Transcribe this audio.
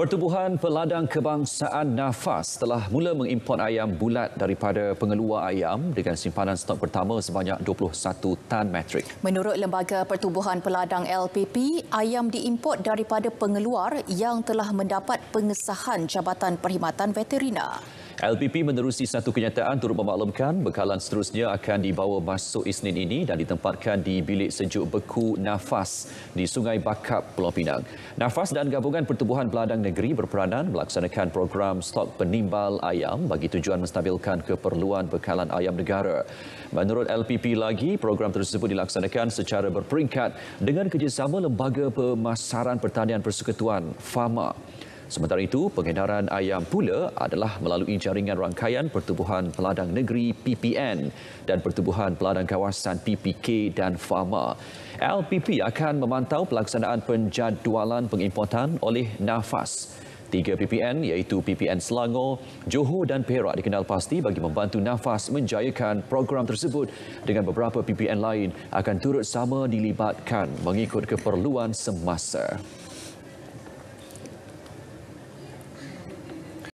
Pertubuhan Peladang Kebangsaan Nafas telah mula mengimport ayam bulat daripada pengeluar ayam dengan simpanan stok pertama sebanyak 21 tan metrik. Menurut Lembaga Pertubuhan Peladang LPP, ayam diimport daripada pengeluar yang telah mendapat pengesahan Jabatan Perkhidmatan Veterina. LPP menerusi satu kenyataan turut memaklumkan bekalan seterusnya akan dibawa masuk Isnin ini dan ditempatkan di bilik sejuk beku Nafas di Sungai Bakap, Pulau Pinang. Nafas dan Gabungan Pertubuhan Peladang Negeri berperanan melaksanakan program stok penimbal ayam bagi tujuan menstabilkan keperluan bekalan ayam negara. Menurut LPP lagi, program tersebut dilaksanakan secara berperingkat dengan kerjasama Lembaga Pemasaran Pertanian Persekutuan FAMA. Sementara itu, pengedaran ayam pula adalah melalui jaringan rangkaian Pertubuhan Peladang Negeri PPN dan Pertubuhan Peladang Kawasan PPK dan FAMA. LPP akan memantau pelaksanaan penjadualan pengimportan oleh NAFAS. Tiga PPN iaitu PPN Selangor, Johor dan Perak dikenal pasti bagi membantu NAFAS menjayakan program tersebut dengan beberapa PPN lain akan turut sama dilibatkan mengikut keperluan semasa.